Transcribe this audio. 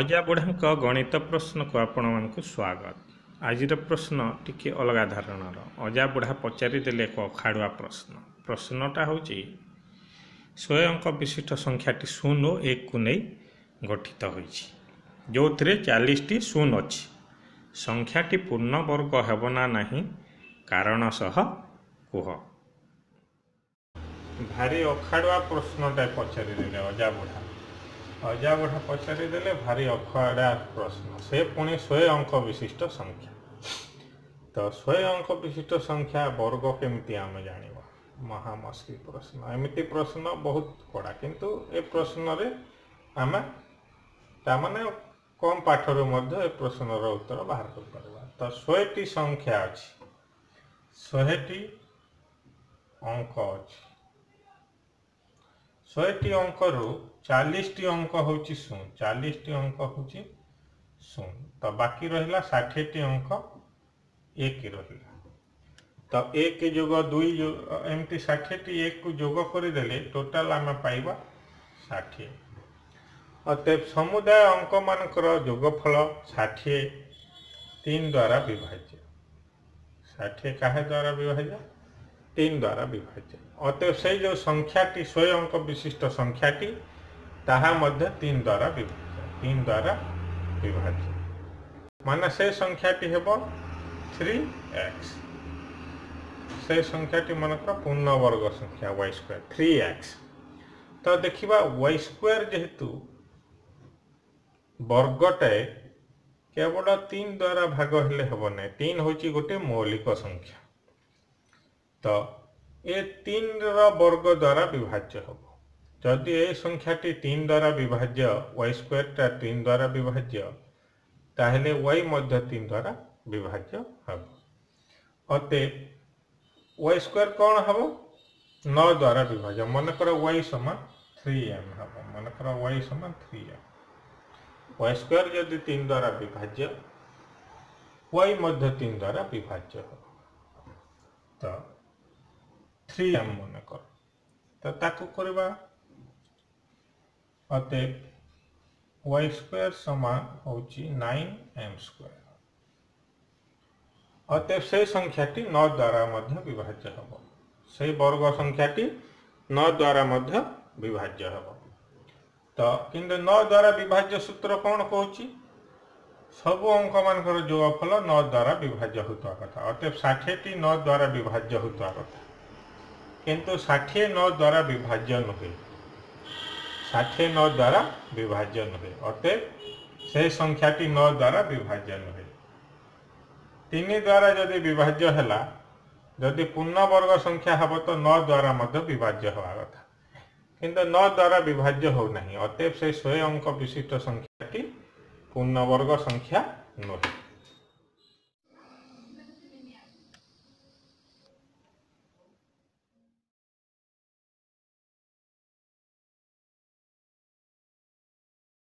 ଅଜା ବୁଢ଼ାଙ୍କ ଗଣିତ ପ୍ରଶ୍ନକୁ ଆପଣମାନଙ୍କୁ ସ୍ୱାଗତ ଆଜିର ପ୍ରଶ୍ନ ଟିକିଏ ଅଲଗା ଧାରଣର ଅଜା ବୁଢ଼ା ପଚାରିଦେଲେ ଏକ ଅଖାଡ଼ୁଆ ପ୍ରଶ୍ନ ପ୍ରଶ୍ନଟା ହେଉଛି ଶହେ ଅଙ୍କ ବିଶିଷ୍ଟ ସଂଖ୍ୟାଟି ଶୂନ ଓ ଏକକୁ ନେଇ ଗଠିତ ହୋଇଛି ଯେଉଁଥିରେ ଚାଳିଶଟି ଶୂନ ଅଛି ସଂଖ୍ୟାଟି ପୂର୍ଣ୍ଣବର୍ଗ ହେବ ନା ନାହିଁ କାରଣ ସହ କୁହ ଭାରି ଅଖାଡ଼ୁଆ ପ୍ରଶ୍ନଟା ପଚାରିଦେଲେ ଅଜା ବୁଢ଼ା ଅଜା ଗୋଟେ ପଚାରିଦେଲେ ଭାରି ଅଖଡ଼ା ପ୍ରଶ୍ନ ସେ ପୁଣି ଶହେ ଅଙ୍କ ବିଶିଷ୍ଟ ସଂଖ୍ୟା ତ ଶହେ ଅଙ୍କ ବିଶିଷ୍ଟ ସଂଖ୍ୟା ବର୍ଗ କେମିତି ଆମେ ଜାଣିବା ମହାମସ୍କି ପ୍ରଶ୍ନ ଏମିତି ପ୍ରଶ୍ନ ବହୁତ କଡ଼ା କିନ୍ତୁ ଏ ପ୍ରଶ୍ନରେ ଆମେ ତାମାନେ କମ୍ ପାଠରୁ ମଧ୍ୟ ଏ ପ୍ରଶ୍ନର ଉତ୍ତର ବାହାର କରିପାରିବା ତ ଶହେଟି ସଂଖ୍ୟା ଅଛି ଶହେଟି ଅଙ୍କ ଅଛି ଶହେଟି ଅଙ୍କରୁ ଚାଳିଶଟି ଅଙ୍କ ହେଉଛି ଶୂନ ଚାଳିଶଟି ଅଙ୍କ ହେଉଛି ଶୂନ ତ ବାକି ରହିଲା ଷାଠିଏଟି ଅଙ୍କ ଏକ ରହିଲା ତ ଏକ ଯୋଗ ଦୁଇ ଏମିତି ଷାଠିଏଟି ଏକକୁ ଯୋଗ କରିଦେଲେ ଟୋଟାଲ ଆମେ ପାଇବା ଷାଠିଏ ଅତେ ସମୁଦାୟ ଅଙ୍କମାନଙ୍କର ଯୋଗଫଳ ଷାଠିଏ ତିନି ଦ୍ୱାରା ବିଭାଜ୍ୟ ଷାଠିଏ କାହା ଦ୍ୱାରା ବିଭାଜ୍ୟ तीन द्वारा विभाज्य अतः से जो संख्या स्वयं अंक विशिष्ट संख्या तीन द्वारा विभाज्य तीन द्वारा विभाज्य मान से संख्याटी हे थ्री एक्स से संख्याटी मन कर पूर्ण वर्ग संख्या वाई स्क् थ्री एक्स तो देखा वाइ स्क् जेहेतु वर्गटे केवल तीन द्वारा भाग हेले हेबना तीन हूँ गोटे मौलिक संख्या तो ये तीन रग द्वारा विभाज्य हम जदि ए संख्याटी तीन द्वारा विभाज्य वाई स्क्वेरटा तीन द्वारा विभाज्य ताल वाई मध्य तीन द्वारा विभाज्य हम अत वाई स्क्वेर कौन हम न द्वारा विभाज्य मनकर वाई समान थ्री एम हम मन कर वाई समान थ्री एम वाइ स्क्वेर जदि तीन द्वारा विभाज्य वाई मध्य तीन द्वारा विभाज्य हम तो थ्री एम मन कर तो ताकूबा अतए वाई स्क्वायर सामान हूँ नाइन एम स्क्वायर अतए से संख्याटी न द्वारा विभाज्य हम से वर्ग संख्याटी न द्वारा विभाज्य हम तो कि न द्वारा विभाज्य सूत्र कौन ची सब अंक मान फल न द्वारा विभाज्य होता कथा अतए षाठी न द्वारा विभाज्य होता कथा किंतु षाठी न द्वारा विभाज्य नुहे षाठी न द्वारा विभाज्य नुहे अटे से संख्याटी न द्वारा विभाज्य नुहे तीन द्वारा जदि विभाज्य है पूर्ण पूर्णवर्ग संख्या हे तो न द्वारा विभाज्य हवा कथा कि न द्वारा विभाज्य होना अतएव से स्वयं अंक विशिष्ट संख्या संख्याटी पूर्णवर्ग संख्या नुहे